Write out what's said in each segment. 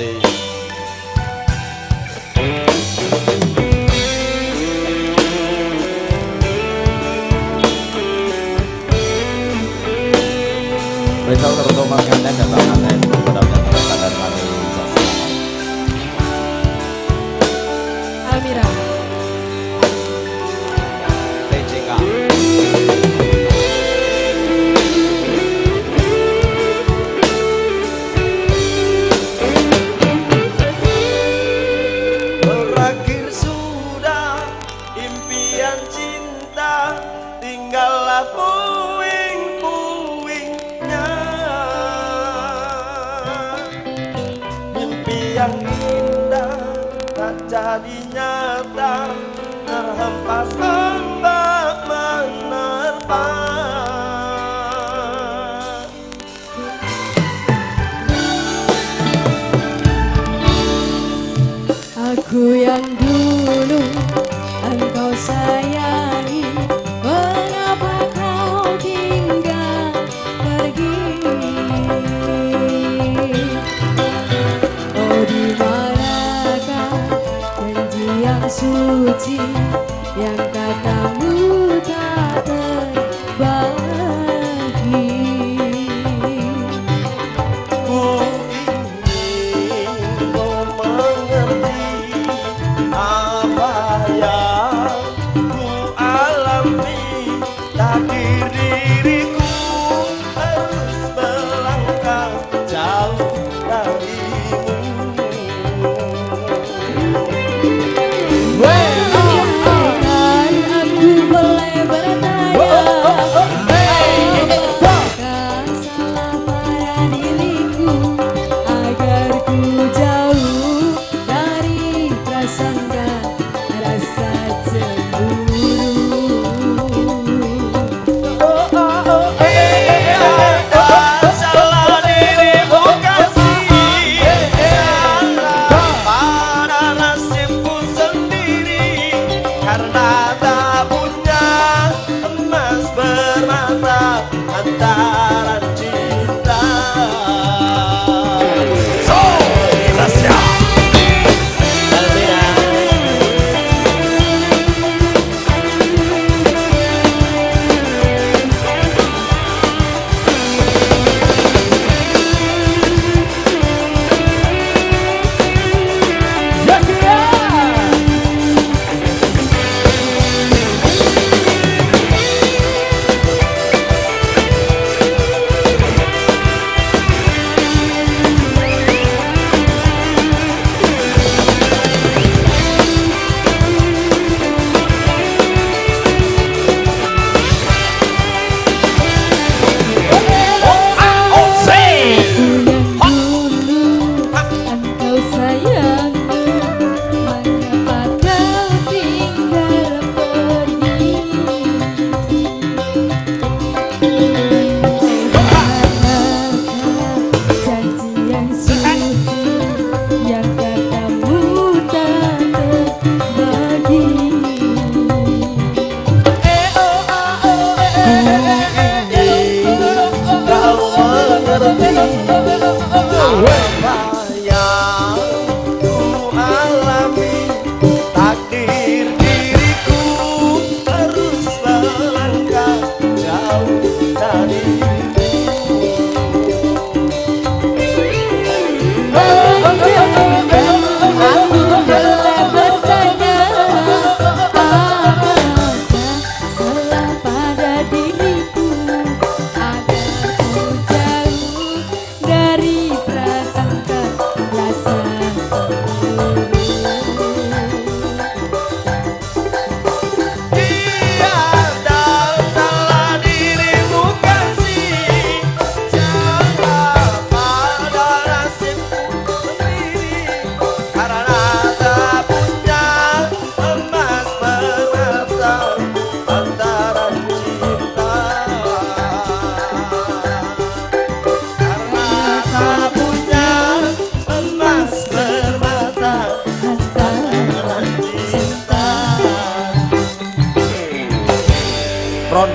thee. jadi nyata terhempas ombak menerpa. Aku yang dulu engkau sayang. suci yang katamu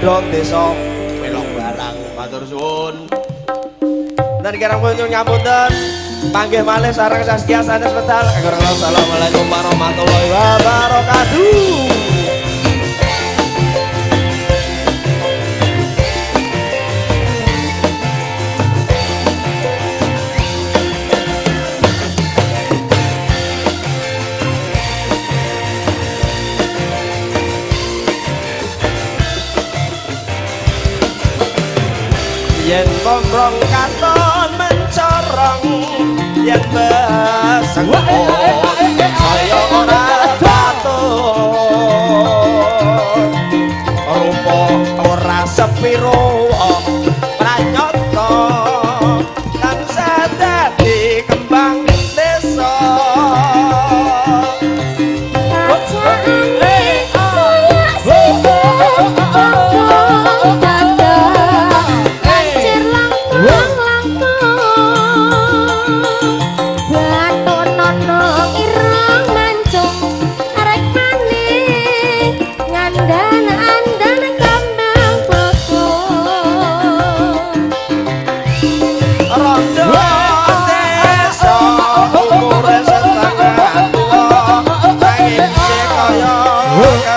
Londo desa Melong Barang. Matur suwun. Dan kirang pun nyuwun ngapunten. Panggih malih sareng Saskia sanes medal. Assalamualaikum warahmatullahi wabarakatuh. Yen komprong katon mencorong yen beseng saya ora batur. Rupa ora sepiro jodoh